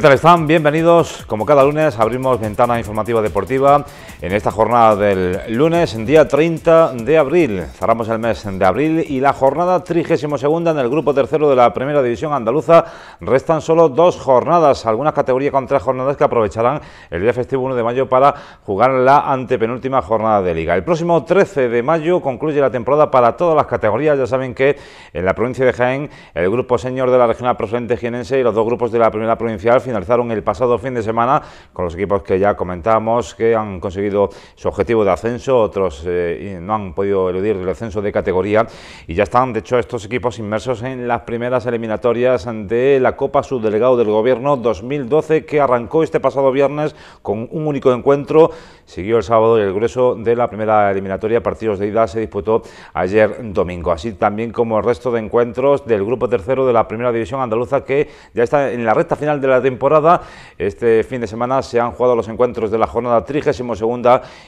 ¿Qué tal están? Bienvenidos. Como cada lunes abrimos ventana informativa deportiva en esta jornada del lunes, día 30 de abril. Cerramos el mes de abril y la jornada 32 en el grupo tercero de la Primera División Andaluza. Restan solo dos jornadas, algunas categorías con tres jornadas que aprovecharán el día festivo 1 de mayo para jugar la antepenúltima jornada de liga. El próximo 13 de mayo concluye la temporada para todas las categorías. Ya saben que en la provincia de Jaén el grupo señor de la regional preferente jienense y los dos grupos de la primera provincial finalizaron el pasado fin de semana con los equipos que ya comentamos que han conseguido su objetivo de ascenso, otros eh, no han podido eludir el ascenso de categoría. Y ya están de hecho estos equipos inmersos en las primeras eliminatorias de la Copa Subdelegado del Gobierno 2012 que arrancó este pasado viernes con un único encuentro, siguió el sábado y el grueso de la primera eliminatoria, partidos de ida se disputó ayer domingo, así también como el resto de encuentros del grupo tercero de la primera división andaluza que ya está en la recta final de la temporada. Este fin de semana se han jugado los encuentros de la jornada 32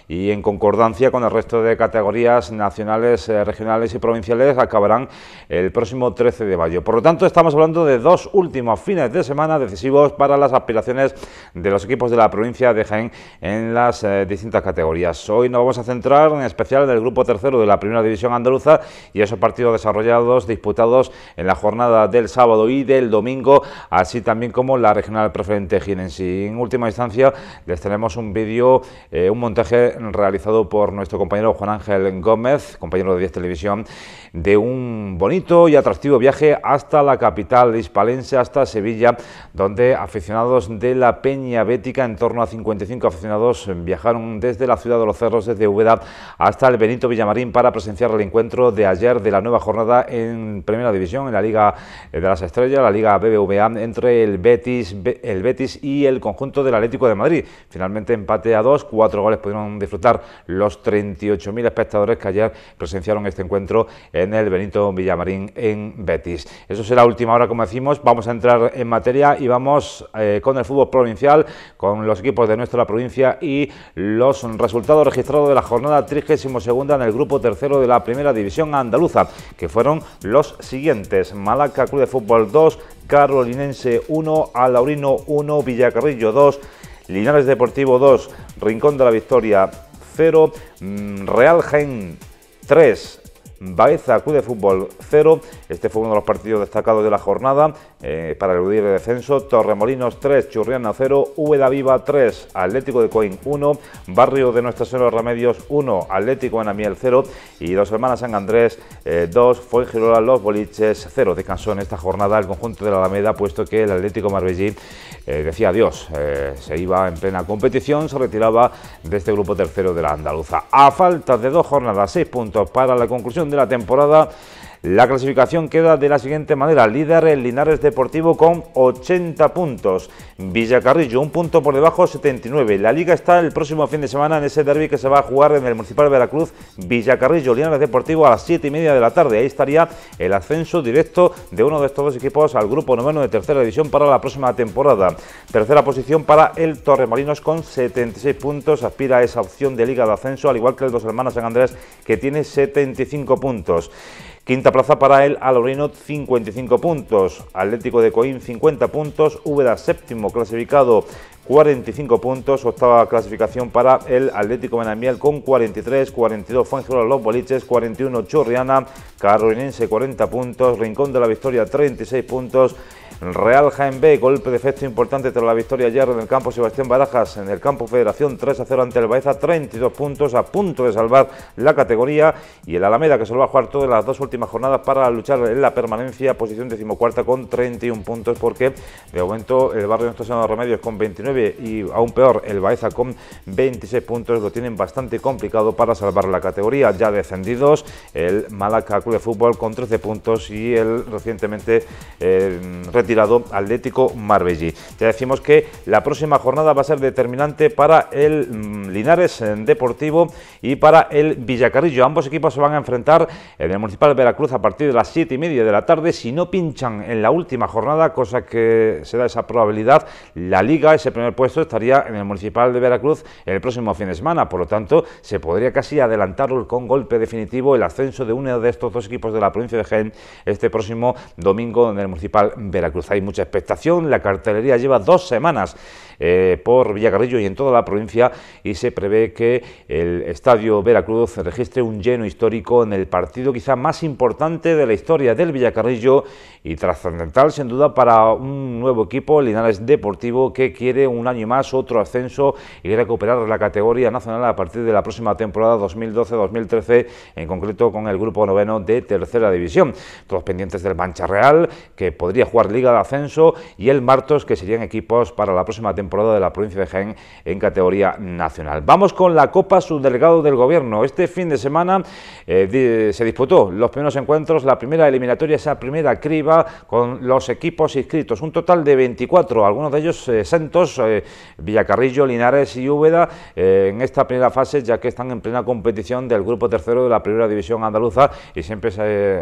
y en concordancia con el resto de categorías nacionales, eh, regionales y provinciales acabarán el próximo 13 de mayo. Por lo tanto, estamos hablando de dos últimos fines de semana decisivos para las aspiraciones de los equipos de la provincia de Jaén en las eh, distintas categorías. Hoy nos vamos a centrar en especial en el grupo tercero de la primera división andaluza y esos partidos desarrollados, disputados en la jornada del sábado y del domingo, así también como la regional preferente Ginensi. En última instancia les tenemos un vídeo, eh, un montaje realizado por nuestro compañero Juan Ángel Gómez, compañero de 10 Televisión, de un bonito y atractivo viaje hasta la capital hispalense, hasta Sevilla, donde aficionados de la Peña Bética, en torno a 55 aficionados, viajaron desde la ciudad de los Cerros, desde Úbeda, hasta el Benito Villamarín para presenciar el encuentro de ayer de la nueva jornada en Primera División, en la Liga de las Estrellas, la Liga BBVA, entre el Betis, el Betis y el conjunto del Atlético de Madrid. Finalmente empate a dos, cuatro goles pudieron disfrutar los 38.000 espectadores que ayer presenciaron este encuentro en el Benito Villamarín en Betis. Eso será última hora, como decimos. Vamos a entrar en materia y vamos eh, con el fútbol provincial, con los equipos de nuestra provincia y los resultados registrados de la jornada 32 en el grupo tercero de la primera división andaluza, que fueron los siguientes: Malaca Club de Fútbol 2, Carolinense 1, Alaurino 1, Villacarrillo 2, Linares Deportivo 2, Rincón de la Victoria 0, mm, Real Jaén 3, Baeza Club de Fútbol 0. Este fue uno de los partidos destacados de la jornada eh, para eludir el descenso. Torremolinos 3, Churriana 0, Úbeda Viva 3, Atlético de Coín 1, Barrio de Nuestra Señora Remedios 1, Atlético en Amiel 0 y Dos Hermanas San Andrés 2, eh, fue Girola Los Boliches 0. Descansó en esta jornada el conjunto de la Alameda, puesto que el Atlético Marbellí eh, decía adiós, se iba en plena competición, se retiraba de este grupo tercero de la Andaluza. A falta de dos jornadas, seis puntos para la conclusión de la temporada la clasificación queda de la siguiente manera. Líder el Linares Deportivo con 80 puntos. Villacarrillo un punto por debajo, 79. La liga está el próximo fin de semana en ese derby que se va a jugar en el Municipal de Veracruz. Villacarrillo, Linares Deportivo a las 7 y media de la tarde. Ahí estaría el ascenso directo de uno de estos dos equipos al grupo noveno de tercera división para la próxima temporada. Tercera posición para el Torremolinos con 76 puntos. Aspira a esa opción de liga de ascenso, al igual que el Dos Hermanos San Andrés que tiene 75 puntos. Quinta plaza para el Alorino, 55 puntos. Atlético de Coín, 50 puntos. Úbeda, séptimo clasificado, 45 puntos. Octava clasificación para el Atlético Benamiel con 43. 42 Fuengirola Los Boliches, 41 Churriana. Carolinense, 40 puntos. Rincón de la Victoria, 36 puntos. Real Jaén B, golpe de efecto importante tras la victoria ayer en el campo Sebastián Barajas, en el campo Federación 3 a 0 ante el Baeza, 32 puntos a punto de salvar la categoría. Y el Alameda que se lo va a jugar todas las dos últimas jornadas para luchar en la permanencia, posición decimocuarta con 31 puntos porque de momento el barrio Nuestro Señor Remedios con 29 y aún peor el Baeza con 26 puntos lo tienen bastante complicado para salvar la categoría, ya descendidos el Malaca Club de Fútbol con 13 puntos y el recientemente eh, retirado Atlético Marbellí. Ya decimos que la próxima jornada va a ser determinante para el mm, Linares eh, Deportivo y para el Villacarrillo. Ambos equipos se van a enfrentar en el Municipal Veracruz a partir de las 7 y media de la tarde. Si no pinchan en la última jornada, cosa que se da esa probabilidad, la Liga, ese primer puesto, estaría en el Municipal de Veracruz el próximo fin de semana. Por lo tanto, se podría casi adelantar con golpe definitivo el ascenso de uno de estos dos equipos de la provincia de Jaén este próximo domingo en el Municipal Veracruz. Hay mucha expectación, la cartelería lleva dos semanas eh, por Villacarrillo y en toda la provincia y se prevé que el Estadio Veracruz registre un lleno histórico en el partido quizá más importante de la historia del Villacarrillo y trascendental sin duda para un nuevo equipo, Linares Deportivo, que quiere un año más otro ascenso y recuperar la categoría nacional a partir de la próxima temporada 2012-2013, en concreto con el grupo noveno de tercera división. Todos pendientes del Mancha Real, que podría jugar Liga de Ascenso, y el Martos, que serían equipos para la próxima temporada de la provincia de Jaén en categoría nacional. Vamos con la Copa Subdelegado del Gobierno. Este fin de semana eh, se disputó los primeros encuentros, la primera eliminatoria, esa primera criba con los equipos inscritos, un total de 24, algunos de ellos eh, eh, Villacarrillo, Linares y Úbeda en esta primera fase, ya que están en plena competición del grupo tercero de la primera división andaluza y siempre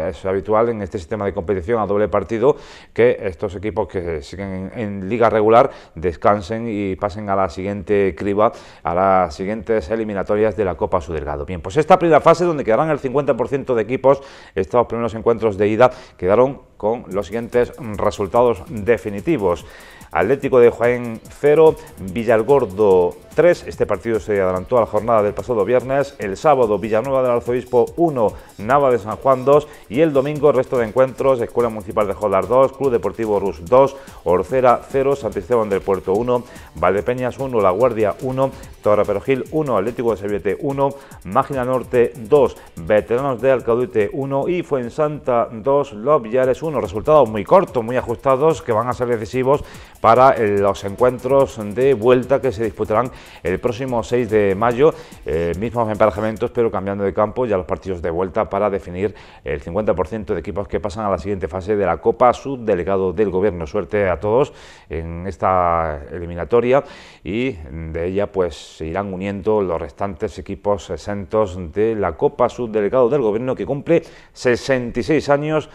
es, habitual en este sistema de competición a doble partido que estos equipos que siguen en, liga regular descansen y pasen a la siguiente criba, a las siguientes eliminatorias de la Copa Sudelgado. Bien, pues esta primera fase donde quedarán el 50% de equipos, estos primeros encuentros de ida quedaron con los siguientes resultados definitivos. Atlético de Jaén 0, Villalgordo 3. Este partido se adelantó a la jornada del pasado viernes. El sábado, Villanueva del Arzobispo 1, Nava de San Juan 2. Y el domingo, resto de encuentros, Escuela Municipal de Jodar 2, Club Deportivo Rus 2, Orcera 0, Santisteban del Puerto 1, Valdepeñas 1, La Guardia 1, Torre Perojil 1, Atlético de Serviete 1, Mágina Norte 2, Veteranos de Alcaudete 1 y Fuensanta 2, Los Villares 1. Resultados muy cortos, muy ajustados, que van a ser decisivos para los encuentros de vuelta que se disputarán el próximo 6 de mayo, eh, mismos emparejamientos pero cambiando de campo ya los partidos de vuelta para definir el 50% de equipos que pasan a la siguiente fase de la Copa Subdelegado del Gobierno. Suerte a todos en esta eliminatoria y de ella pues se irán uniendo los restantes equipos exentos de la Copa Subdelegado del Gobierno que cumple 66 años.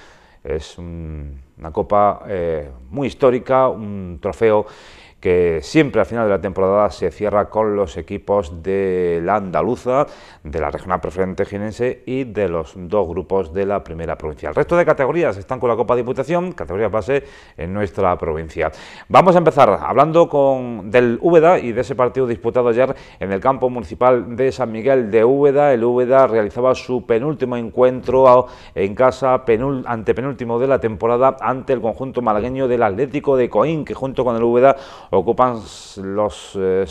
Es una copa eh, muy histórica, un trofeo que siempre al final de la temporada se cierra con los equipos de la andaluza, de la regional preferente ginense y de los dos grupos de la primera provincia. El resto de categorías están con la Copa Diputación, categoría base en nuestra provincia. Vamos a empezar hablando con del Úbeda y de ese partido disputado ayer en el campo municipal de San Miguel de Úbeda. El Úbeda realizaba su penúltimo encuentro en casa, penul, antepenúltimo de la temporada, ante el conjunto malagueño del Atlético de Coín, que junto con el Úbeda ocupan los eh,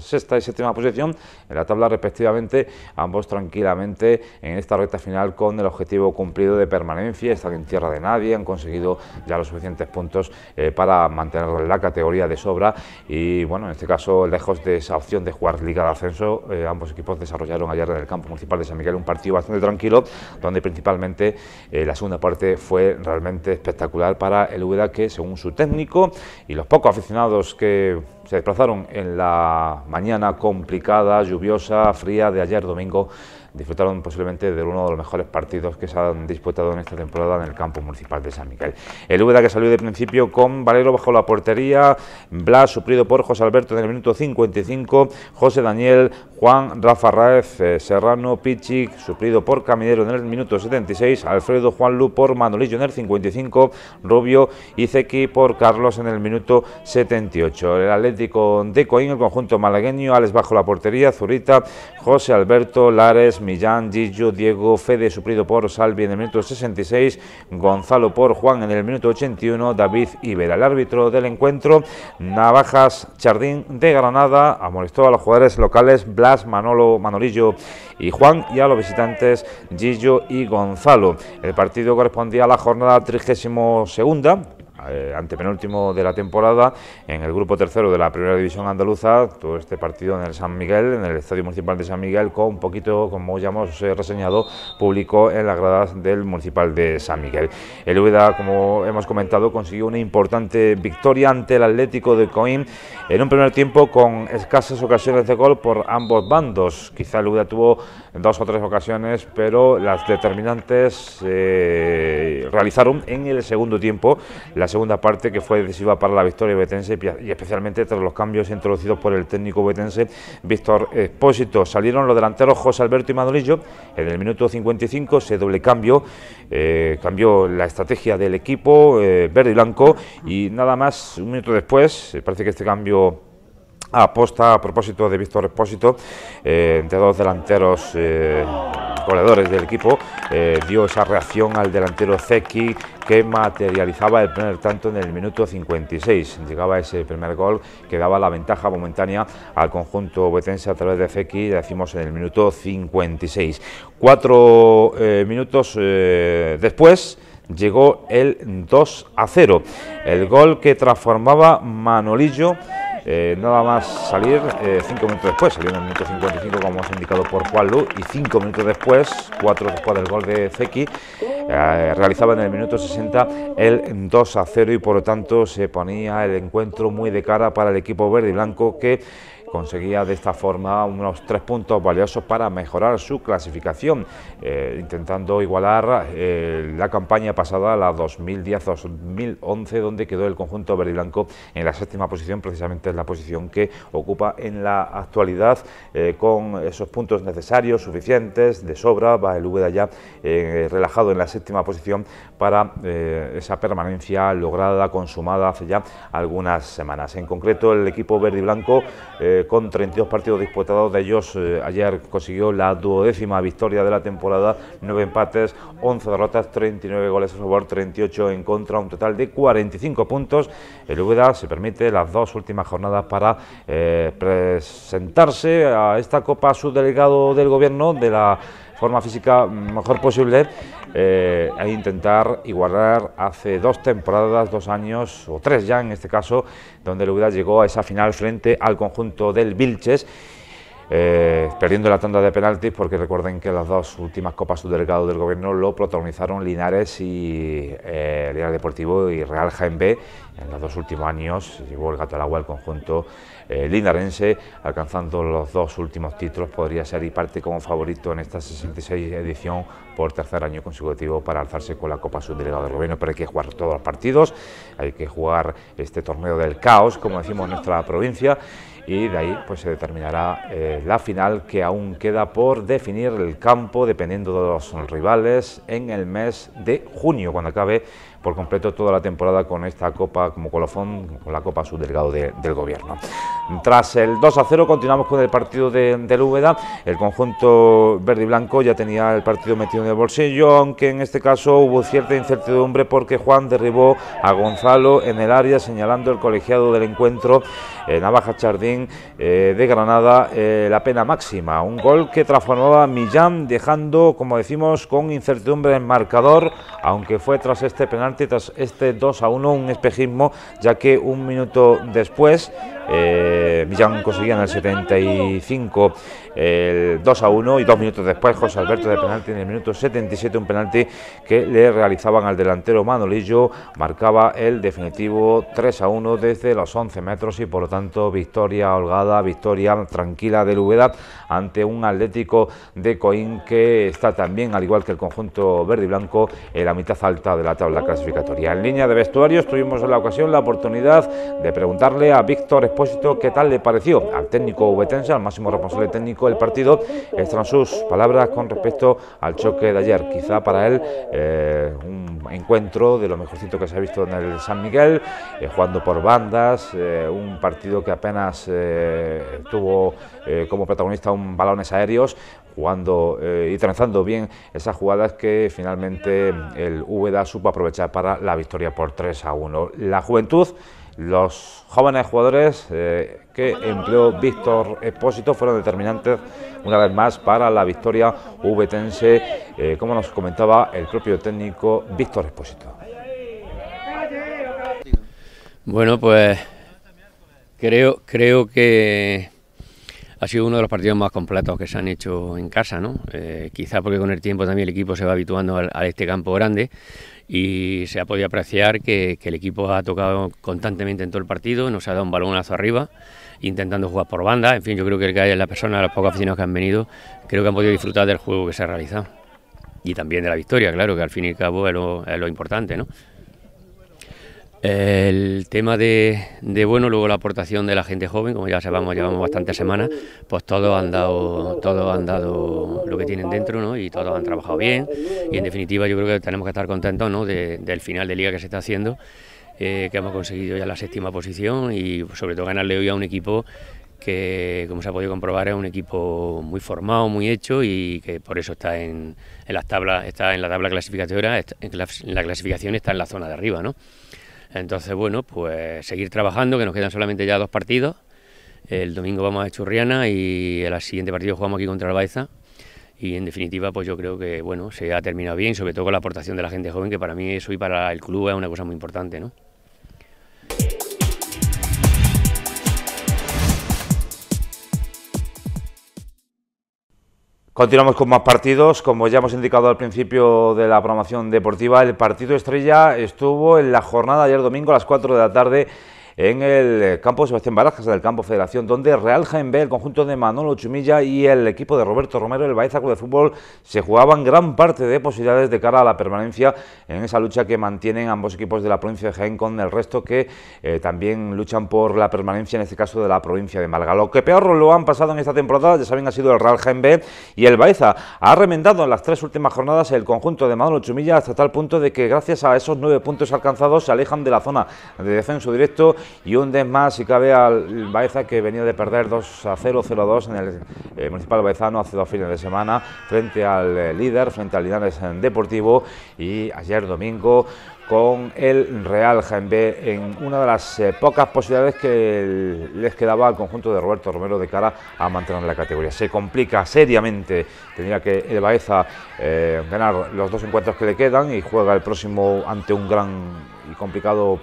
sexta y séptima posición en la tabla respectivamente, ambos tranquilamente en esta recta final con el objetivo cumplido de permanencia, están en tierra de nadie, han conseguido ya los suficientes puntos eh, para mantener la categoría de sobra y bueno, en este caso lejos de esa opción de jugar Liga de Ascenso, eh, ambos equipos desarrollaron ayer en el campo municipal de San Miguel un partido bastante tranquilo, donde principalmente la segunda parte fue realmente espectacular para el Úbeda que según su técnico y los pocos aficionados que se desplazaron en la mañana complicada, lluviosa, fría de ayer domingo disfrutaron posiblemente de uno de los mejores partidos que se han disputado en esta temporada en el campo municipal de San Miguel. El Úbeda que salió de principio con Valero bajo la portería, Blas suplido por José Alberto en el minuto 55, José Daniel, Juan, Rafa Raez, eh, Serrano, Pichic, suplido por Caminero en el minuto 76, Alfredo Juan Lu por Manolillo en el 55, Rubio y por Carlos en el minuto 78. El Atlético de Coín, el conjunto malagueño, Alex bajo la portería, Zurita, José Alberto, Lares, Millán, Gillo, Diego, Fede suplido por Salvi en el minuto 66, Gonzalo por Juan en el minuto 81, David Ibera. El árbitro del encuentro, Navajas Chardín de Granada, amonestó a los jugadores locales Blas, Manolo, Manolillo y Juan y a los visitantes Gillo y Gonzalo. El partido correspondía a la jornada 32 segunda eh, antepenúltimo de la temporada, en el grupo tercero de la primera división andaluza, todo este partido en el San Miguel, en el Estadio Municipal de San Miguel, con un poquito, como ya hemos eh, reseñado, público en las gradas del Municipal de San Miguel. El Úbeda, como hemos comentado, consiguió una importante victoria ante el Atlético de Coim en un primer tiempo con escasas ocasiones de gol por ambos bandos. Quizá el Úbeda tuvo dos o tres ocasiones, pero las determinantes se realizaron en el segundo tiempo. Las segunda parte que fue decisiva para la victoria betense y especialmente tras los cambios introducidos por el técnico betense Víctor Espósito. Salieron los delanteros José Alberto y Madolillo en el minuto 55, ese doble cambio, eh, cambió la estrategia del equipo eh, verde y blanco y nada más, un minuto después, parece que este cambio aposta a propósito de Víctor Espósito, eh, entre dos delanteros eh, goleadores del equipo, eh, dio esa reacción al delantero Zeki que materializaba el primer tanto en el minuto 56. Llegaba ese primer gol que daba la ventaja momentánea al conjunto betense a través de Zeki, decimos en el minuto 56. Cuatro minutos después llegó el 2 a 0, el gol que transformaba Manolillo eh, nada más salir, eh, cinco minutos después, salió en el minuto 55 como hemos indicado por Juan Lu, y cinco minutos después, cuatro después del gol de Zeki, eh, realizaba en el minuto 60 el 2 a 0 y por lo tanto se ponía el encuentro muy de cara para el equipo verde y blanco que conseguía de esta forma unos tres puntos valiosos para mejorar su clasificación, eh, intentando igualar eh, la campaña pasada, la 2010-2011, donde quedó el conjunto verde y blanco en la séptima posición, precisamente en la posición que ocupa en la actualidad, eh, con esos puntos necesarios, suficientes, de sobra, va el Úbeda ya relajado en la séptima posición para esa permanencia lograda, consumada hace ya algunas semanas. En concreto, el equipo verde y blanco con 32 partidos disputados. De ellos, eh, ayer consiguió la duodécima victoria de la temporada, 9 empates, 11 derrotas, 39 goles a favor, 38 en contra, un total de 45 puntos. El Úbeda se permite las dos últimas jornadas para eh, presentarse a esta Copa Subdelegado del Gobierno de la forma física mejor posible eh, e intentar igualar hace dos temporadas, dos años o tres ya en este caso, donde el Úbeda llegó a esa final frente al conjunto del Vilches. Eh, perdiendo la tanda de penaltis porque recuerden que las dos últimas copas subdelegados del gobierno lo protagonizaron Linares y eh, Linares Deportivo y Real Jaén B. En los dos últimos años llevó el gato al agua el conjunto eh, linarense, alcanzando los dos últimos títulos, podría ser y parte como favorito en esta 66 edición por tercer año consecutivo para alzarse con la Copa Subdelegado del Gobierno, pero hay que jugar todos los partidos, hay que jugar este torneo del caos, como decimos en nuestra provincia, y de ahí pues se determinará eh, la final que aún queda por definir el campo dependiendo de los rivales en el mes de junio cuando acabe por completo toda la temporada con esta copa como colofón, con la copa subdelegado del gobierno. Tras el 2 a 0 continuamos con el partido de, del Úbeda, el conjunto verde y blanco ya tenía el partido metido en el bolsillo, aunque en este caso hubo cierta incertidumbre porque Juan derribó a Gonzalo en el área señalando el colegiado del encuentro, eh, Navaja Chardín eh, de Granada, eh, la pena máxima, un gol que transformaba a Millán dejando, como decimos, con incertidumbre el marcador, aunque fue tras este penal tras este 2 a 1, un espejismo, ya que un minuto después eh, Millán conseguía en el 75 el 2 a 1 y dos minutos después José Alberto de penalti en el minuto 77 un penalti que le realizaban al delantero Manolillo marcaba el definitivo 3 a 1 desde los 11 metros y por lo tanto victoria holgada, victoria tranquila del Úbeda ante un Atlético de Coín que está también al igual que el conjunto verde y blanco en la mitad alta de la tabla clasificatoria. En línea de vestuarios tuvimos en la ocasión la oportunidad de preguntarle a Víctor Espósito qué tal le pareció al técnico ubetense, al máximo responsable técnico del partido. Están sus palabras con respecto al choque de ayer. Quizá para él eh, un encuentro de lo mejorcito que se ha visto en el San Miguel, eh, jugando por bandas, eh, un partido que apenas tuvo como protagonista un balones aéreos, jugando y transando bien esas jugadas que finalmente el Úbeda supo aprovechar para la victoria por 3 a 1. La juventud los jóvenes jugadores eh, que empleó Víctor Espósito fueron determinantes una vez más para la victoria ubetense, eh, como nos comentaba el propio técnico Víctor Espósito. Bueno, pues creo, creo que ha sido uno de los partidos más completos que se han hecho en casa, ¿no? Eh, quizá porque con el tiempo también el equipo se va habituando a este campo grande y se ha podido apreciar que, el equipo ha tocado constantemente en todo el partido, nos ha dado un balonazo arriba, intentando jugar por banda. En fin, yo creo que el la persona, los pocos aficionados que han venido, creo que han podido disfrutar del juego que se ha realizado. Y también de la victoria, claro, que al fin y al cabo es lo, importante, ¿no? El tema de, bueno, luego la aportación de la gente joven, como ya sabemos, llevamos bastantes semanas, pues todos han dado, todos han dado lo que tienen dentro, ¿no? Y todos han trabajado bien. Y en definitiva, yo creo que tenemos que estar contentos, ¿no? del final de liga que se está haciendo, eh, que hemos conseguido ya la séptima posición y sobre todo ganarle hoy a un equipo que, como se ha podido comprobar, es un equipo muy formado, muy hecho y que por eso está en, las tablas, está en la tabla clasificatoria, en la, en la clasificación está en la zona de arriba, ¿no? Entonces, bueno, pues seguir trabajando, que nos quedan solamente ya dos partidos. El domingo vamos a Churriana y el siguiente partido jugamos aquí contra el Baeza. Y en definitiva, pues yo creo que bueno, se ha terminado bien, sobre todo con la aportación de la gente joven, que para mí eso y para el club es una cosa muy importante, ¿no? Continuamos con más partidos. Como ya hemos indicado al principio de la programación deportiva, el partido estrella estuvo en la jornada ayer domingo a las 4 de la tarde en el campo Sebastián Barajas, del campo Federación, donde Real Jaén B, el conjunto de Manolo Chumilla y el equipo de Roberto Romero, el Baeza Club de Fútbol, se jugaban gran parte de posibilidades de cara a la permanencia en esa lucha que mantienen ambos equipos de la provincia de Jaén con el resto que eh, también luchan por la permanencia, en este caso de la provincia de Málaga. Lo que peor lo han pasado en esta temporada, ya saben, ha sido el Real Jaén B y el Baeza ha remendado en las tres últimas jornadas el conjunto de Manolo Chumilla hasta tal punto de que gracias a esos nueve puntos alcanzados se alejan de la zona de descenso directo y un des más si cabe al Baeza que venía de perder 2 a 0, 0 a 2 en el eh, Municipal Baezano hace dos fines de semana frente al eh, líder, frente al Linares Deportivo y ayer domingo con el Real Jaén en una de las eh, pocas posibilidades que les quedaba al conjunto de Roberto Romero de cara a mantener la categoría. Se complica seriamente, tendría que el Baeza ganar los dos encuentros que le quedan y juega el próximo ante un gran y complicado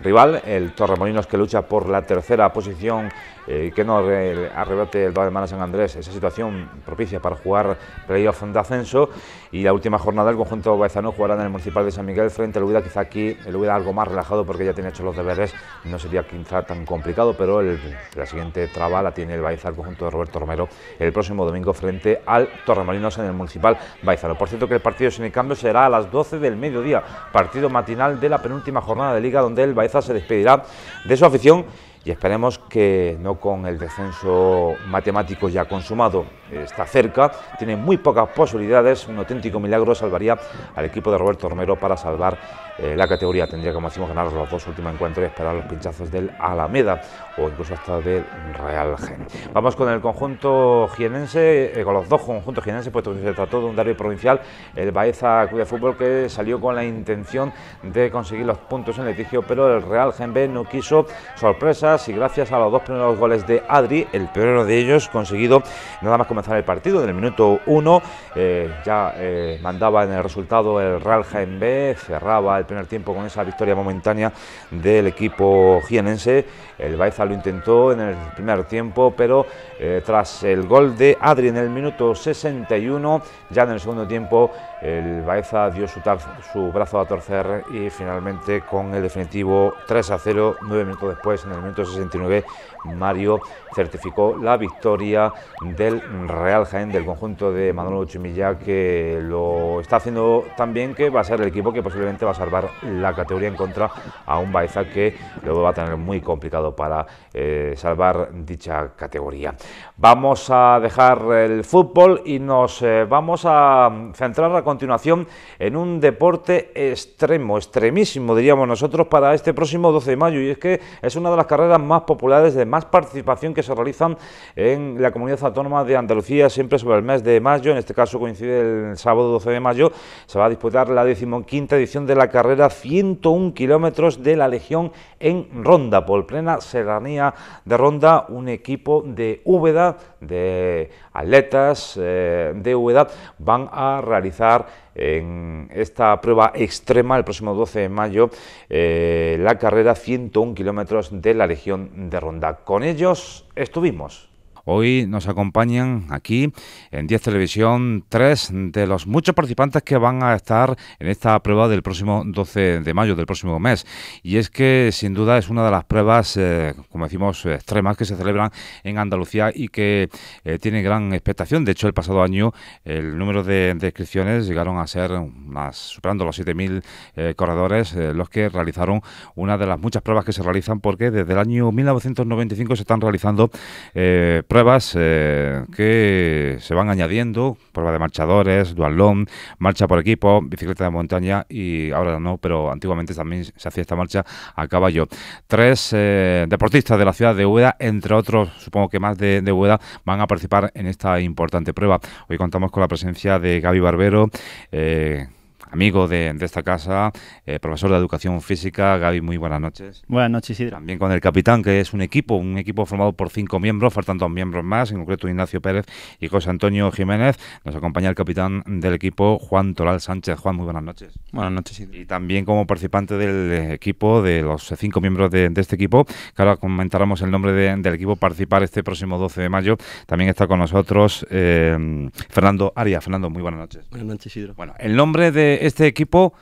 rival, el Torremolinos que lucha por la tercera posición eh, que no arrebate el de San Andrés esa situación propicia para jugar playoff de ascenso. Y la última jornada el conjunto baezano jugará en el Municipal de San Miguel frente al Uida, quizá aquí el Uida algo más relajado porque ya tiene hecho los deberes, no sería quizá tan complicado, pero la siguiente traba la tiene el Baeza, el conjunto de Roberto Romero, el próximo domingo frente al Torremolinos en el Municipal Baezano. Por cierto que el partido sin el cambio será a las 12 del mediodía, partido matinal de la penúltima jornada de liga donde el Baeza se despedirá de su afición y esperemos que no con el descenso matemático ya consumado, está cerca, tiene muy pocas posibilidades, un auténtico milagro salvaría al equipo de Roberto Romero para salvar eh, la categoría. Tendría como decimos ganar los dos últimos encuentros y esperar los pinchazos del Alameda o incluso hasta del Real Gen. Vamos con el conjunto jienense, eh, con los dos conjuntos jienenses, puesto que se trató de un derby provincial, el Baeza Club de Fútbol que salió con la intención de conseguir los puntos en litigio, pero el Real Gen B no quiso sorpresas y gracias a los dos primeros goles de Adri, el primero de ellos conseguido nada más comenzar el partido, en el minuto 1 eh, ya eh, mandaba en el resultado el Real Jaén B, cerraba el primer tiempo con esa victoria momentánea del equipo jienense, el Baeza lo intentó en el primer tiempo, pero eh, tras el gol de Adri en el minuto 61, ya en el segundo tiempo el Baeza dio su, brazo a torcer y finalmente con el definitivo 3 a 0, nueve minutos después, en el minuto 69, Mario certificó la victoria del Real Jaén, del conjunto de Manolo Chimilla, que lo está haciendo tan bien que va a ser el equipo que posiblemente va a salvar la categoría en contra a un Baeza que luego va a tener muy complicado para eh, salvar dicha categoría. Vamos a dejar el fútbol y nos eh, vamos a centrar a continuación en un deporte extremo, extremísimo diríamos nosotros para este próximo 12 de mayo. Y es que es una de las carreras más populares de más participación que se realizan en la comunidad autónoma de Andalucía siempre sobre el mes de mayo, en este caso coincide el sábado 12 de mayo, se va a disputar la decimoquinta edición de la carrera 101 kilómetros de la Legión en Ronda, por plena serranía de Ronda, un equipo de Úbeda, de atletas eh, de Úbeda, van a realizar en esta prueba extrema el próximo 12 de mayo eh, la carrera 101 kilómetros de la Legión de Ronda. Con ellos estuvimos. Hoy nos acompañan aquí en 10 Televisión tres de los muchos participantes que van a estar en esta prueba del próximo 12 de mayo, del próximo mes. Y es que sin duda es una de las pruebas, eh, como decimos, extremas que se celebran en Andalucía y que eh, tiene gran expectación. De hecho, el pasado año el número de, inscripciones llegaron a ser más, superando los 7.000 eh, corredores, los que realizaron una de las muchas pruebas que se realizan porque desde el año 1995 se están realizando pruebas pruebas eh, que se van añadiendo, prueba de marchadores, dualón, marcha por equipo, bicicleta de montaña y ahora no, pero antiguamente también se hacía esta marcha a caballo. Tres eh, deportistas de la ciudad de Ueda, entre otros, supongo que más de, de Ueda, van a participar en esta importante prueba. Hoy contamos con la presencia de Gaby Barbero, eh, amigo de, esta casa, eh, profesor de educación física. Gaby, muy buenas noches. Buenas noches, Isidro. También con el capitán, que es un equipo, un equipo formado por cinco miembros, faltan dos miembros más, en concreto Ignacio Pérez y José Antonio Jiménez. Nos acompaña el capitán del equipo, Juan Toral Sánchez. Juan, muy buenas noches. Buenas noches, Isidro. Y también como participante del equipo, de los cinco miembros de, este equipo, que ahora comentaremos el nombre del equipo participar este próximo 12 de mayo. También está con nosotros eh, Fernando Arias. Fernando, muy buenas noches. Buenas noches, Isidro. Bueno, el nombre de este equipo,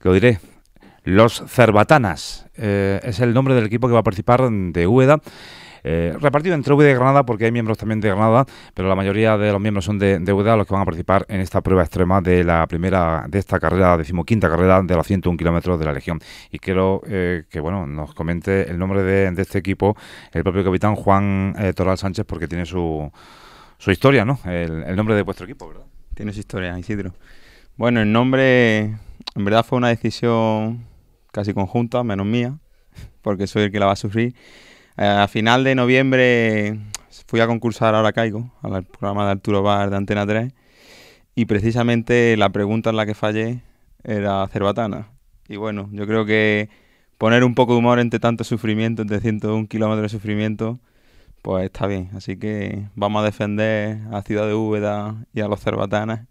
lo diré, los Cerbatanas. Eh, es el nombre del equipo que va a participar de Úbeda. Eh, repartido entre Úbeda y Granada, porque hay miembros también de Granada, pero la mayoría de los miembros son de, de los que van a participar en esta prueba extrema de la primera, de esta carrera, decimoquinta carrera de los 101 kilómetros de la Legión. Y quiero eh, que, bueno, nos comente el nombre de, este equipo, el propio capitán Juan Toral Sánchez, porque tiene su, su historia, ¿no? El, el nombre de vuestro equipo, ¿verdad? Tiene su historia, Isidro. Bueno, el nombre en verdad fue una decisión casi conjunta, menos mía, porque soy el que la va a sufrir. Eh, a final de noviembre fui a concursar Ahora Caigo, al programa de Arturo Bar de Antena 3, y precisamente la pregunta en la que fallé era cerbatana. Y bueno, yo creo que poner un poco de humor entre tanto sufrimiento, entre 101 kilómetros de sufrimiento, pues está bien. Así que vamos a defender a Ciudad de Úbeda y a los cerbatanas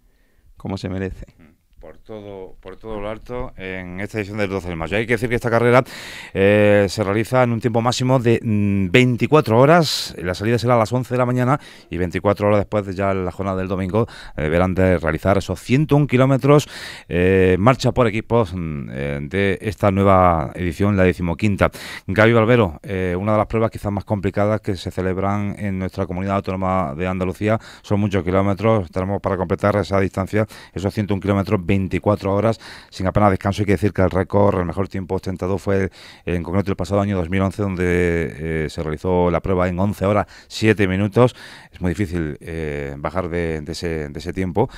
como se merece por todo, por todo lo alto en esta edición del 12 de mayo. Hay que decir que esta carrera eh, se realiza en un tiempo máximo de 24 mm, horas. La salida será a las 11 de la mañana y 24 horas después, ya en la jornada del domingo, eh, deberán de realizar esos 101 kilómetros eh, marcha por equipos mm, de esta nueva edición, la decimoquinta. Gaby Valvero, una de las pruebas quizás más complicadas que se celebran en nuestra comunidad autónoma de Andalucía. Son muchos kilómetros. Tenemos para completar esa distancia, esos 101 kilómetros 24 horas sin apenas descanso. Hay que decir que el récord, el mejor tiempo ostentado fue en concreto el pasado año 2011, donde eh, se realizó la prueba en 11 horas 7 minutos. Es muy difícil eh, bajar de, ese, de ese tiempo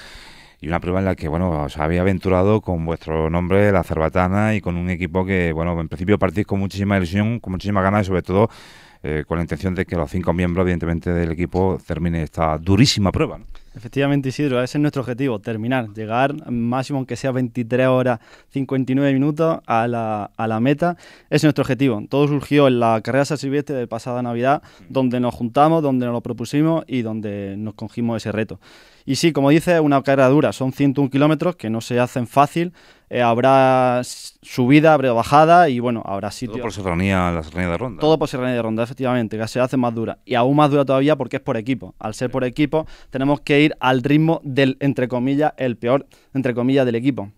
y una prueba en la que, bueno, os había aventurado con vuestro nombre, la Cerbatana, y con un equipo que, bueno, en principio partís con muchísima ilusión, con muchísima ganas y sobre todo eh, con la intención de que los cinco miembros, evidentemente, del equipo termine esta durísima prueba. Efectivamente, Isidro, ese es nuestro objetivo, terminar, llegar máximo aunque sea 23 horas 59 minutos a la, a la meta. Ese es nuestro objetivo. Todo surgió en la carrera San Silvestre de pasada Navidad, donde nos juntamos, donde nos lo propusimos y donde nos cogimos ese reto. Y sí, como dice, una carrera dura, son 101 kilómetros que no se hacen fácil, eh, habrá subida, habrá bajada y bueno, habrá sitio. Todo por serranía, la serranía de ronda. Todo por serranía de ronda, efectivamente, que se hace más dura. Y aún más dura todavía porque es por equipo. Al ser por equipo, tenemos que ir al ritmo del, entre comillas, el peor, entre comillas, del equipo.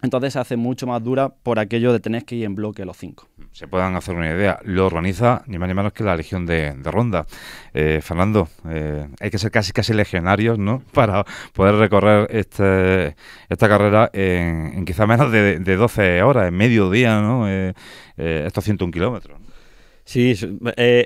Entonces se hace mucho más dura por aquello de tener que ir en bloque los cinco. Se puedan hacer una idea. Lo organiza ni más ni menos que la Legión de, Ronda. Eh, Fernando, eh, hay que ser casi casi legionarios, ¿no? Para poder recorrer este, esta carrera en, quizá menos de, 12 horas, en medio día, ¿no? Eh, estos 101 kilómetros. Sí,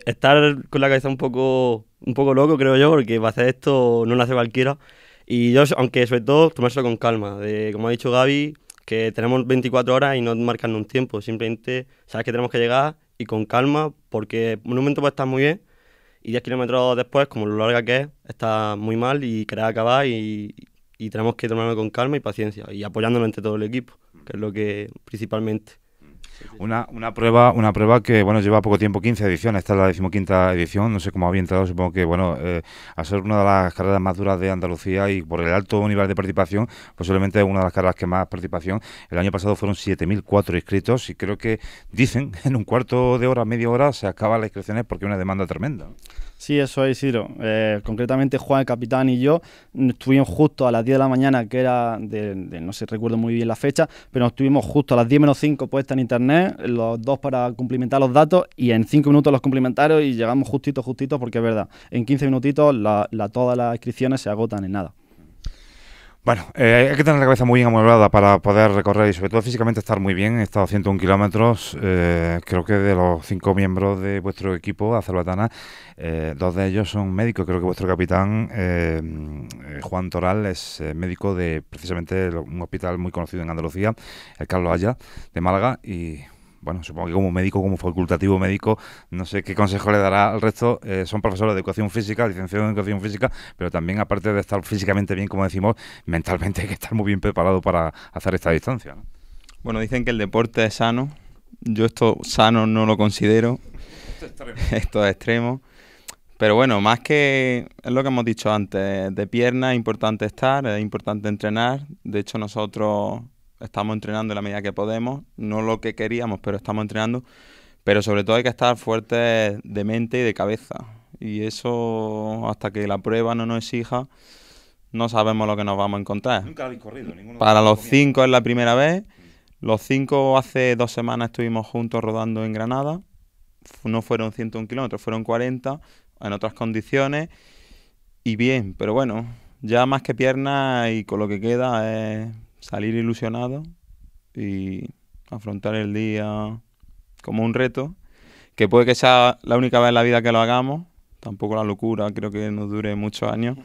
estar con la cabeza un poco, un poco loco, creo yo, porque va a hacer esto no lo hace cualquiera. Y yo, aunque sobre todo, tomárselo con calma. De, como ha dicho Gaby, que tenemos 24 horas y no marcan un tiempo, simplemente sabes que tenemos que llegar y con calma, porque un momento puede estar muy bien y 10 kilómetros después, como lo larga que es, está muy mal y querer acabar y, y tenemos que tomarlo con calma y paciencia y apoyándonos entre todo el equipo, que es lo que principalmente. Una, una prueba una prueba que bueno lleva poco tiempo, 15 ediciones, esta es la decimoquinta edición, no sé cómo había entrado, supongo que bueno, eh, a ser una de las carreras más duras de Andalucía y por el alto nivel de participación, posiblemente una de las carreras que más participación. El año pasado fueron 7.004 inscritos y creo que dicen en un cuarto de hora, media hora, se acaban las inscripciones porque hay una demanda tremenda. Sí, eso es, Isidro. Eh, concretamente Juan, el capitán y yo estuvimos justo a las 10 de la mañana, que era de, no sé, recuerdo muy bien la fecha, pero estuvimos justo a las 10 menos 5 puestas en internet, los dos para cumplimentar los datos y en 5 minutos los complementarios y llegamos justito, justito, porque es verdad, en 15 minutitos la, todas las inscripciones se agotan en nada. Bueno, eh, hay que tener la cabeza muy bien amueblada para poder recorrer y sobre todo físicamente estar muy bien. He estado 101 kilómetros, eh, creo que de los cinco miembros de vuestro equipo, Azerbaiyán, eh, dos de ellos son médicos. Creo que vuestro capitán, Juan Toral, es médico de precisamente un hospital muy conocido en Andalucía, el Carlos Haya, de Málaga, y bueno, supongo que como médico, como facultativo médico, no sé qué consejo le dará al resto. Eh, son profesores de educación física, licenciados en educación física, pero también aparte de estar físicamente bien, como decimos, mentalmente hay que estar muy bien preparado para hacer esta distancia. Bueno, dicen que el deporte es sano. Yo esto sano no lo considero. Esto es extremo. Pero bueno, más que es lo que hemos dicho antes, de pierna es importante estar, es importante entrenar. De hecho, nosotros estamos entrenando en la medida que podemos, no lo que queríamos, pero estamos entrenando. Pero sobre todo hay que estar fuertes de mente y de cabeza. Y eso, hasta que la prueba no nos exija, no sabemos lo que nos vamos a encontrar. Nunca habéis corrido, Para los cinco es la primera vez. Los cinco hace dos semanas estuvimos juntos rodando en Granada. No fueron 101 kilómetros, fueron 40 en otras condiciones. Y bien, pero bueno, ya más que piernas y con lo que queda es salir ilusionado y afrontar el día como un reto, que puede que sea la única vez en la vida que lo hagamos, tampoco la locura, creo que nos dure muchos años,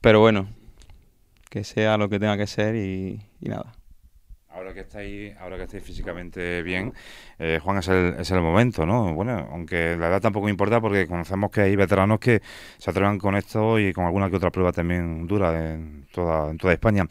pero bueno, que sea lo que tenga que ser y, y nada. Ahora que estáis, ahora que estáis físicamente bien, eh, Juan, es el, es el momento, ¿no? Bueno, aunque la edad tampoco importa porque conocemos que hay veteranos que se atrevan con esto y con alguna que otra prueba también dura en toda, en toda España.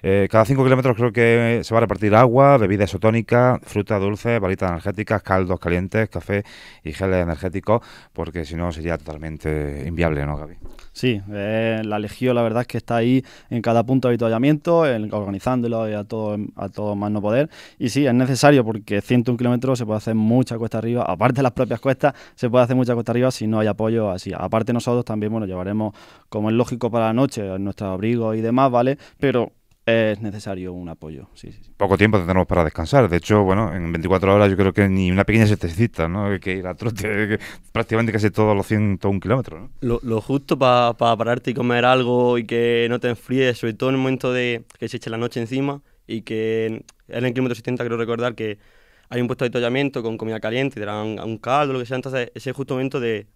Eh, cada cinco kilómetros creo que se va a repartir agua, bebida isotónica, fruta dulce, balitas energéticas, caldos calientes, café y geles energéticos, porque si no sería totalmente inviable, ¿no, Gaby? Sí, eh, la Legión la verdad es que está ahí en cada punto de avituallamiento, organizándolo y a todo, a todo más no poder. Y sí, es necesario porque 101 kilómetros se puede hacer mucha cuesta arriba, aparte de las propias cuestas, se puede hacer mucha cuesta arriba si no hay apoyo así. Aparte nosotros también, bueno, llevaremos, como es lógico para la noche, nuestro abrigo y demás, ¿vale? Pero es necesario un apoyo. Sí, sí, Poco tiempo tendremos para descansar. De hecho, bueno, en 24 horas yo creo que ni una pequeña setecita, ¿no? Hay que ir a trote prácticamente casi todos los 101 kilómetros, ¿no? Lo, justo para pararte y comer algo y que no te enfríes, sobre todo en el momento de que se eche la noche encima y que en el kilómetro 70 creo recordar que hay un puesto de atollamiento con comida caliente, te dan un caldo, lo que sea. Entonces, ese es justo momento de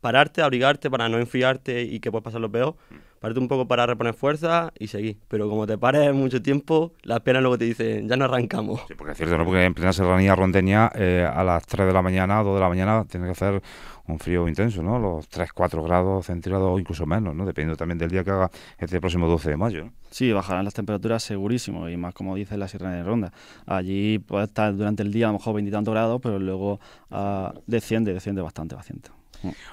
pararte, abrigarte para no enfriarte y que puedas pasar lo peor. Pararte un poco para reponer fuerza y seguir. Pero como te pares mucho tiempo, las penas luego te dicen, ya no arrancamos. Sí, porque es cierto, ¿no? Porque en plena serranía rondeña, eh, a las 3 de la mañana, 2 de la mañana, tienes que hacer un frío intenso, ¿no? Los 3, 4 grados centígrados o incluso menos, ¿no? Dependiendo también del día que haga este próximo 12 de mayo. ¿no? Sí, bajarán las temperaturas segurísimo y más como dice la Sierra de Ronda. Allí puede estar durante el día a lo mejor 20 y tantos grados, pero luego uh, desciende, desciende bastante, bastante.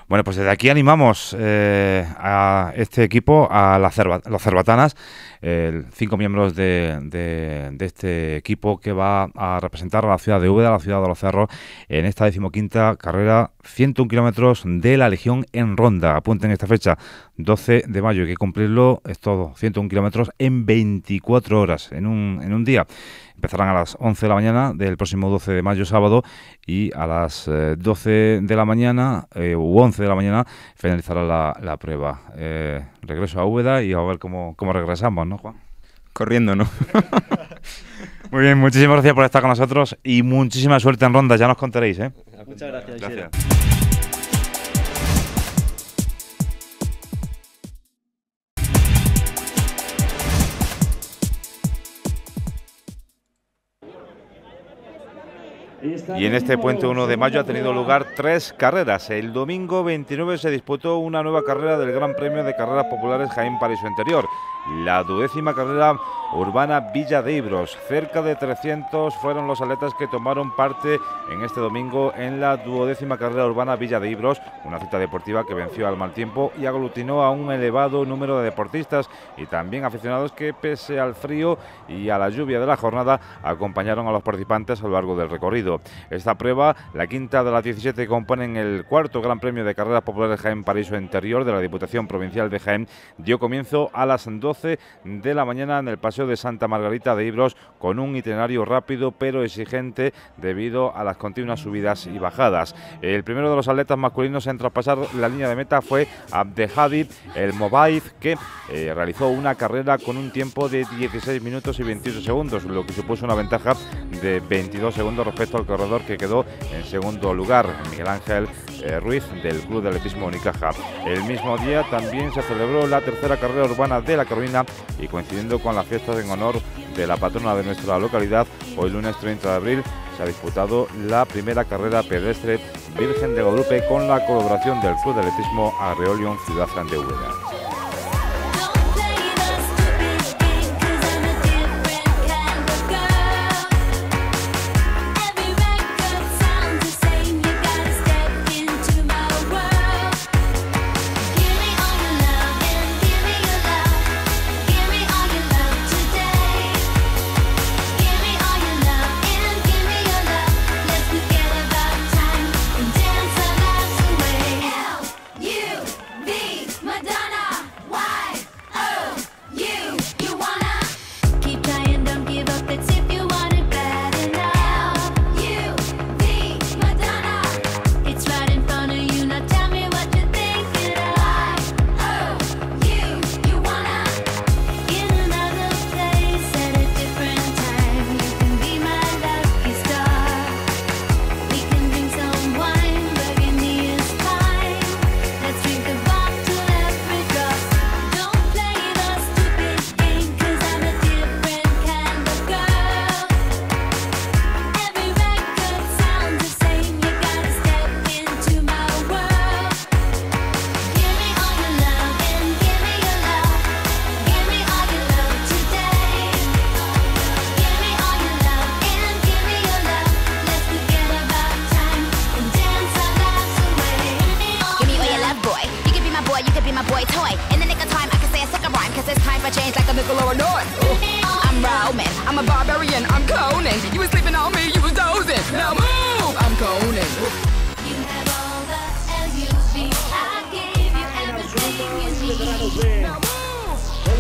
Bueno, pues desde aquí animamos eh, a este equipo, a las Cerbatanas, cinco miembros de, este equipo que va a representar a la ciudad de Úbeda, la ciudad de los Cerros, en esta decimoquinta carrera, 101 kilómetros de la Legión en Ronda. Apunten esta fecha, 12 de mayo, hay que cumplirlo, es todo, 101 kilómetros en 24 horas, en un, en un día. Empezarán a las 11 de la mañana del próximo 12 de mayo, sábado, y a las 12 eh, de la mañana eh, u 11 de la mañana finalizará la, prueba. Eh, regreso a Úbeda y a ver cómo, cómo regresamos, ¿no, Juan? Corriendo, ¿no? Muy bien, muchísimas gracias por estar con nosotros y muchísima suerte en ronda, ya nos contaréis, ¿eh? Muchas gracias. gracias. Y en este puente 1 de mayo ha tenido lugar tres carreras. El domingo 29 se disputó una nueva carrera del Gran Premio de Carreras Populares Jaén Paraíso Interior. La duodécima carrera urbana Villa de Ibros. Cerca de 300 fueron los atletas que tomaron parte en este domingo en la duodécima carrera urbana Villa de Ibros, una cita deportiva que venció al mal tiempo y aglutinó a un elevado número de deportistas y también aficionados que pese al frío y a la lluvia de la jornada acompañaron a los participantes a lo largo del recorrido. Esta prueba, la quinta de las 17 que componen el cuarto Gran Premio de Carreras Populares Jaén Paraíso Interior de la Diputación Provincial de Jaén, dio comienzo a las 12 de la mañana en el Paseo de Santa Margarita de Ibros con un itinerario rápido pero exigente debido a las continuas subidas y bajadas. El primero de los atletas masculinos en traspasar la línea de meta fue Abdehadid el Mobaiz que eh, realizó una carrera con un tiempo de 16 minutos y 28 segundos, lo que supuso una ventaja de 22 segundos respecto al corredor que quedó en segundo lugar, Miguel Ángel eh, Ruiz del Club de Atletismo Unicaja. El mismo día también se celebró la tercera carrera urbana de la Carolina y coincidiendo con las fiestas en honor de la patrona de nuestra localidad, hoy lunes 30 de abril se ha disputado la primera carrera pedestre Virgen de Guadalupe con la colaboración del Club de Atletismo Arreolion Ciudad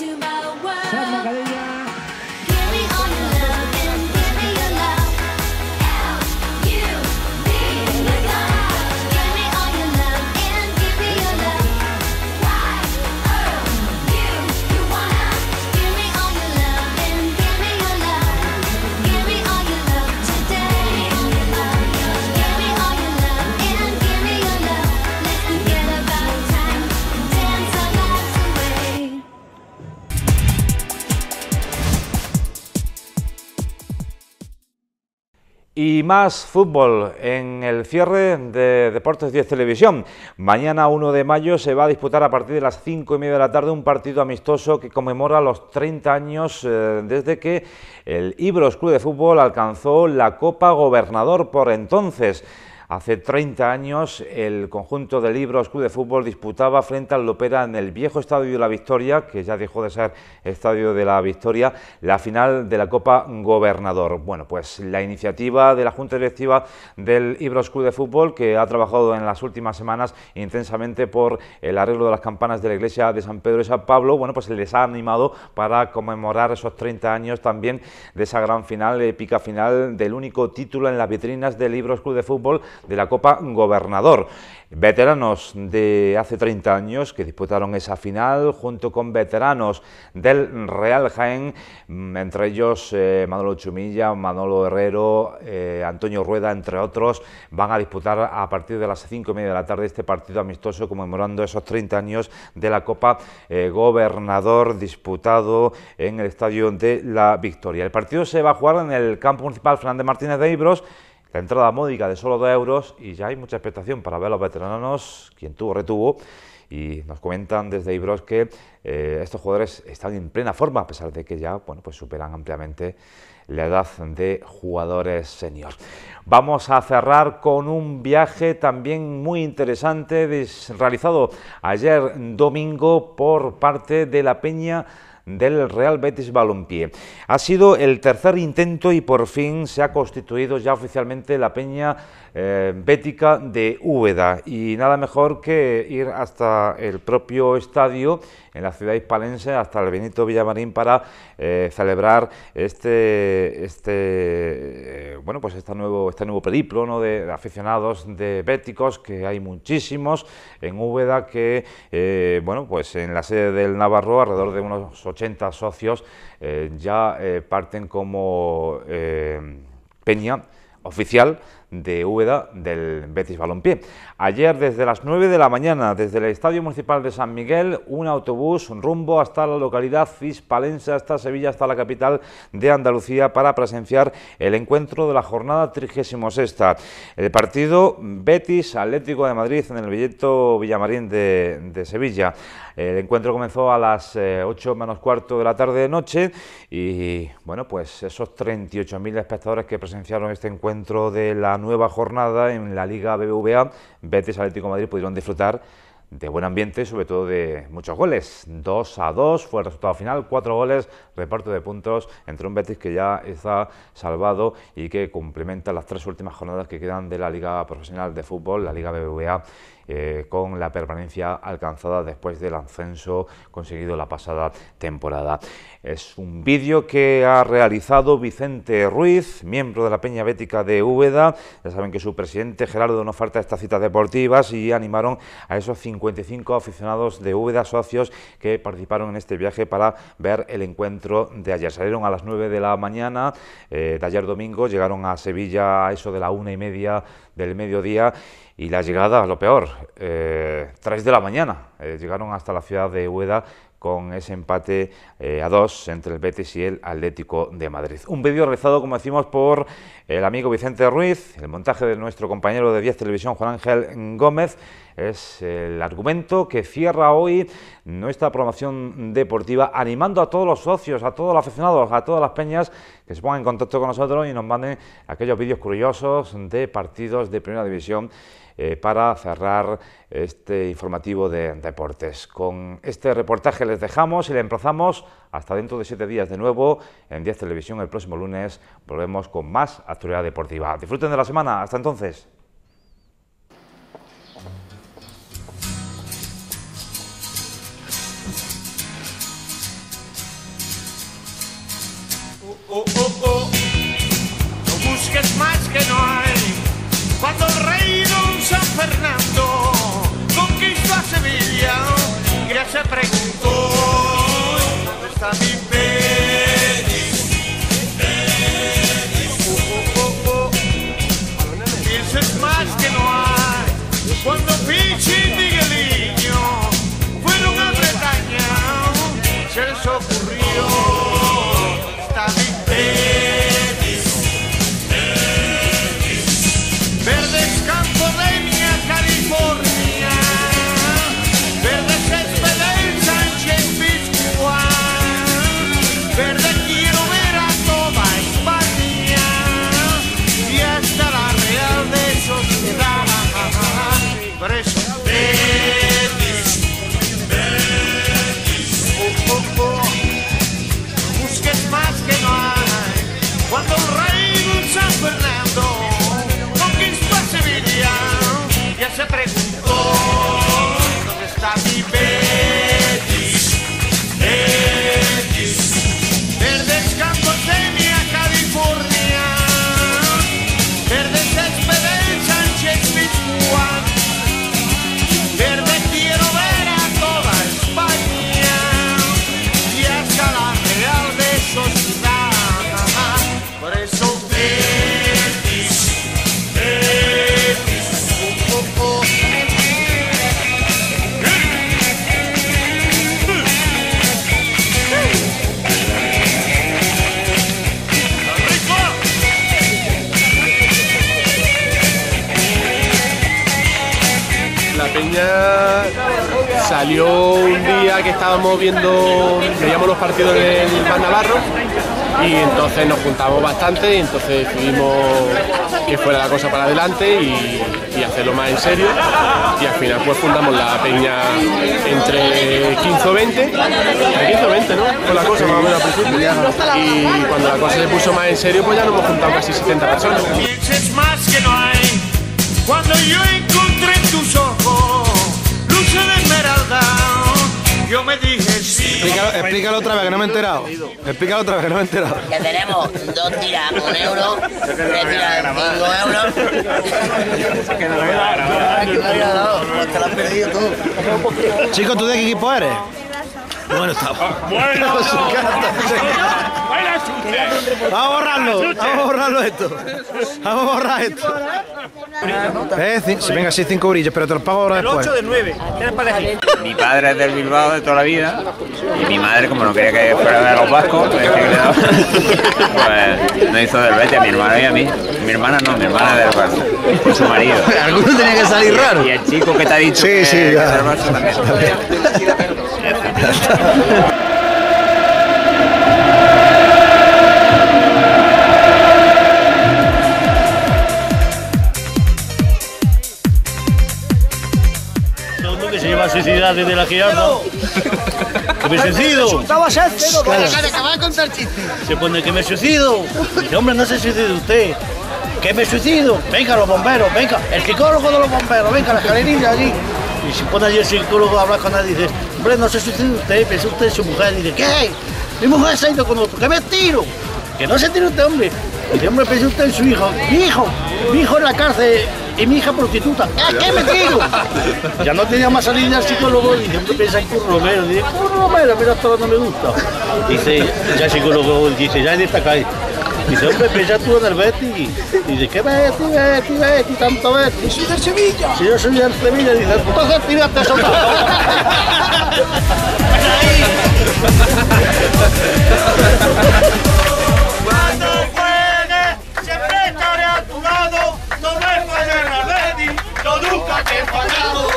Grande Y más fútbol en el cierre de Deportes 10 Televisión. Mañana 1 de mayo se va a disputar a partir de las 5 y media de la tarde un partido amistoso que conmemora los 30 años eh, desde que el Ibros Club de Fútbol alcanzó la Copa Gobernador por entonces. Hace 30 años el conjunto de Libros Club de Fútbol disputaba frente al Lopera en el viejo Estadio de la Victoria, que ya dejó de ser Estadio de la Victoria, la final de la Copa Gobernador. Bueno, pues la iniciativa de la Junta Directiva del Ibros Club de Fútbol, que ha trabajado en las últimas semanas intensamente por el arreglo de las campanas de la iglesia de San Pedro y San Pablo, bueno, pues les ha animado para conmemorar esos 30 años también de esa gran final, épica final del único título en las vitrinas del Libros Club de Fútbol de la Copa Gobernador. Veteranos de hace 30 años que disputaron esa final junto con veteranos del Real Jaén, mm, entre ellos eh, Manolo Chumilla, Manolo Herrero, eh, Antonio Rueda, entre otros, van a disputar a partir de las 5 y media de la tarde este partido amistoso conmemorando esos 30 años de la Copa eh, Gobernador disputado en el Estadio de la Victoria. El partido se va a jugar en el campo municipal Fernández Martínez de Ibros la entrada módica de solo 2 euros y ya hay mucha expectación para ver a los veteranos, quien tuvo, retuvo. Y nos comentan desde Ibros que eh, estos jugadores están en plena forma, a pesar de que ya bueno, pues superan ampliamente la edad de jugadores seniors. Vamos a cerrar con un viaje también muy interesante realizado ayer domingo por parte de la Peña del Real Betis Balompié. Ha sido el tercer intento y por fin se ha constituido ya oficialmente la Peña eh, bética de Úbeda y nada mejor que ir hasta el propio estadio en la ciudad hispalense, hasta el Benito Villamarín para eh, celebrar este, este eh, bueno pues este nuevo, este nuevo periplo de, aficionados de béticos que hay muchísimos en Úbeda que bueno pues en la sede del Navarro alrededor de unos 80 socios ya parten como peña oficial de Úbeda del Betis Balompié. Ayer desde las 9 de la mañana, desde el Estadio Municipal de San Miguel, un autobús rumbo hasta la localidad cispalense, hasta Sevilla, hasta la capital de Andalucía, para presenciar el encuentro de la jornada 36. El partido Betis Atlético de Madrid en el billeto Villamarín de, de Sevilla. El encuentro comenzó a las 8 eh, menos cuarto de la tarde de noche y bueno, pues esos 38.000 espectadores que presenciaron este encuentro de la nueva jornada en la Liga BBVA, Betis Atlético Madrid pudieron disfrutar de buen ambiente, sobre todo de muchos goles. 2 a 2 fue el resultado final, cuatro goles, reparto de puntos entre un Betis que ya está salvado y que complementa las tres últimas jornadas que quedan de la Liga Profesional de Fútbol, la Liga BBVA eh, con la permanencia alcanzada después del ascenso conseguido la pasada temporada. Es un vídeo que ha realizado Vicente Ruiz, miembro de la Peña Bética de Úbeda. Ya saben que su presidente Gerardo no falta estas citas deportivas y animaron a esos 55 aficionados de Úbeda, socios que participaron en este viaje para ver el encuentro de ayer. Salieron a las 9 de la mañana eh, de ayer domingo, llegaron a Sevilla a eso de la una y media del mediodía y la llegada, lo peor, eh, 3 de la mañana, eh, llegaron hasta la ciudad de Hueda con ese empate eh, a dos entre el Betis y el Atlético de Madrid. Un vídeo realizado, como decimos, por el amigo Vicente Ruiz, el montaje de nuestro compañero de 10 Televisión, Juan Ángel Gómez, es el argumento que cierra hoy nuestra promoción deportiva, animando a todos los socios, a todos los aficionados, a todas las peñas que se pongan en contacto con nosotros y nos manden aquellos vídeos curiosos de partidos de primera división eh, para cerrar este informativo de deportes. Con este reportaje les dejamos y le emplazamos hasta dentro de siete días de nuevo en 10 Televisión. El próximo lunes volvemos con más actualidad deportiva. Disfruten de la semana. Hasta entonces. Fernando conquistó a Sevilla, ya se preguntó, ¿dónde está mi entonces nos juntamos bastante y entonces decidimos que fuera la cosa para adelante y, y hacerlo más en serio y al final pues fundamos la peña entre 15 o 20, entre 15 o 20 ¿no? Fue la cosa más o menos al principio y cuando la cosa se puso más en serio pues ya nos hemos juntado casi 70 personas. Pienses más que no hay. Cuando yo yo me dije sí. Explícalo, explícalo otra vez que no me he enterado. Explícalo otra vez que no me he enterado. Que tenemos dos tiras un euro, tres tiras cinco euros. que no lo había grabado. Que no había grabado. Te lo has perdido tú. Chico, ¿tú de qué equipo eres? Bueno, está. Bueno, Vamos a borrarlo, vamos a borrarlo esto. Vamos a borrar esto. Eh, ci- si venga, sí, cinco brillos, pero te los pago ahora después. de 9. ¿Qué para elegir? Mi padre es del Bilbao de toda la vida y mi madre, como no quería que fuera de los vascos, pues, pues no hizo del Betis a mi hermano y a mí. Mi hermana no, mi hermana del Barça, con su marido. Alguno tenía que salir raro. Y el chico que te ha dicho Sí, que, sí, que del Barça también. Segundo que se lleva a suicidar desde la girarda. Que me suicido. De. Se pone que me suicido. Dice, hombre, no se suicide usted. Que me suicido. Venga, los bomberos, venga. El psicólogo de los bomberos, venga, la escalerilla allí. Y se pone allí el psicólogo a hablar con él y dice, hombre, no se suicide usted, piensa usted en su mujer. Y dice, ¿qué? Mi mujer se ha ido con otro. ¿Qué me tiro? Que no se tire usted, hombre. Y dice, hombre, piensa usted en su hijo. Mi hijo, mi hijo en la cárcel y mi hija prostituta. ¿Qué, qué me tiro? Ya no tenía más salida el psicólogo y siempre piensa en Curro Romero. Dice, Curro Romero, mira, esto no me gusta. Dice, ya el psicólogo dice, ya en esta calle. Dice, hombre, piensa tú en el Betis. Dice, ¿qué Betis, Betis, Betis, tanto Betis? Soy del Sevilla. Si yo soy del Sevilla, dice, entonces tírate eso. Cuando juegues, siempre estaré a tu lado. No me la Lady, yo nunca te he fallado.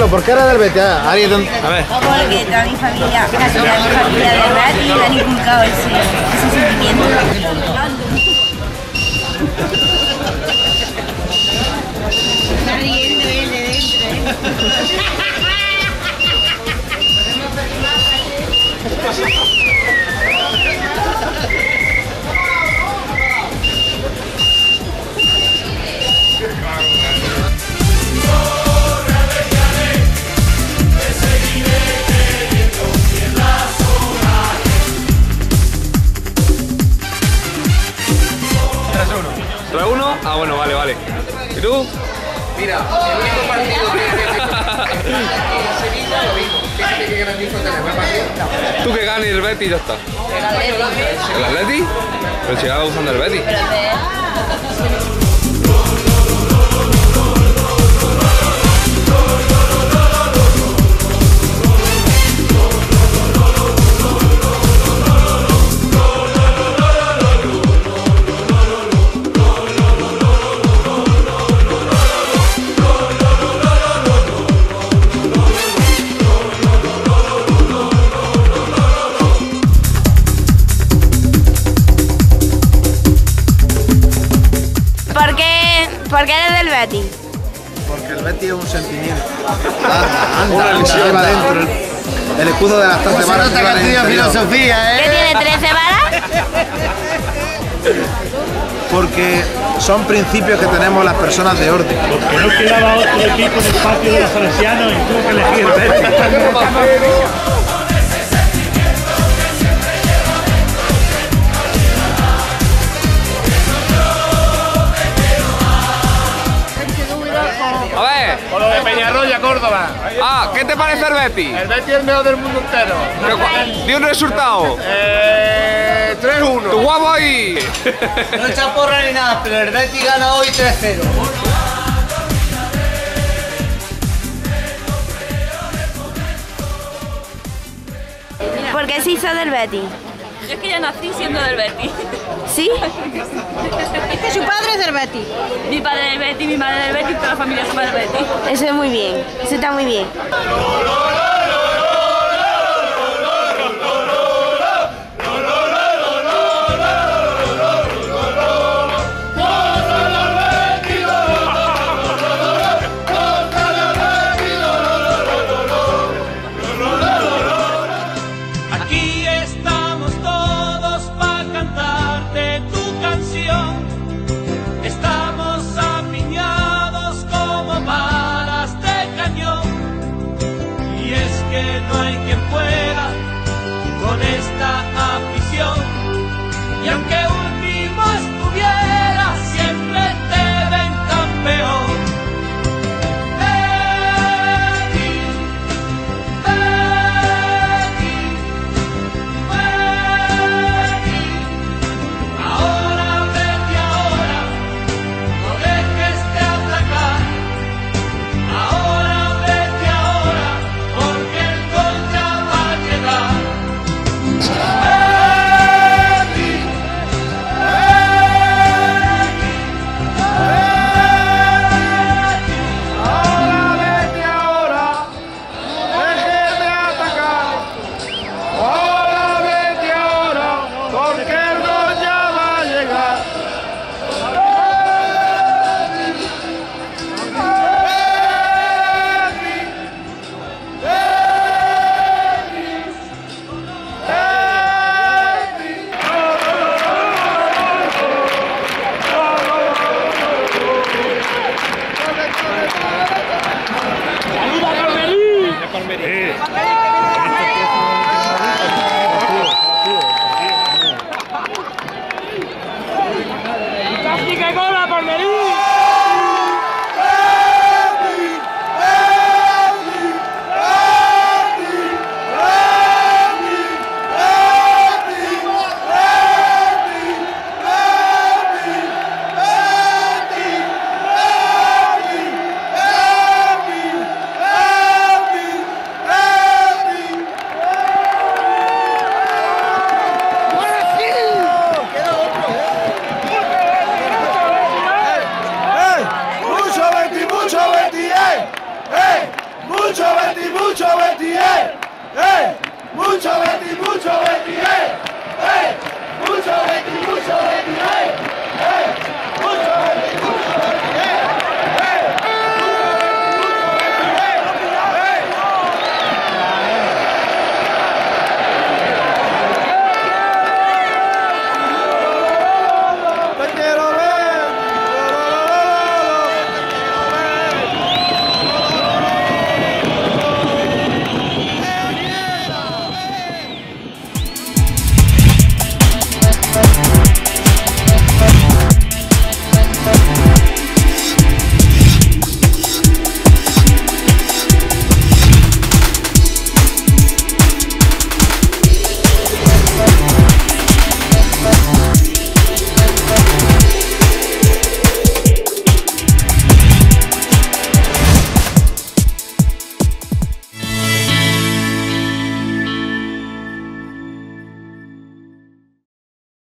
Pero, ¿por qué era del Betis? Ah, alguien- A ver. Porque toda mi familia, casi toda mi familia de Betis me han inculcado ese, ese sentimiento. Está riendo él de dentro, ¿Tres Ah, bueno, vale, vale. ¿Y tú? Mira, el único partido que en Sevilla lo mismo. ¿Qué que ganar el? Tú que ganes el Betis y ya está. ¿El Atleti? Pero si ahora usando el Betis. El, el escudo de las tres varas. lleva en el interior. ¿Qué tiene 13 varas? porque son principios que tenemos las personas de orden. Que no quedaba otro equipo en el patio de los salesianos y tuvo que elegir de Peñarroya, Córdoba. Ah, ¿qué te parece el Betis? El Betis es el mejor del mundo entero. Di un resultado. Eh, 3-1. Tu guapo ahí. No echa porra ni nada, pero el Betis gana hoy 3-0. Porque se hizo del Betty. Yo es que ya nací siendo del Betty. ¿Sí? Es que su padre es del Betty. Mi padre es del Betty, mi madre es del Betty, toda la familia somos del Betty. Eso es muy bien. Eso está muy bien. Y aunque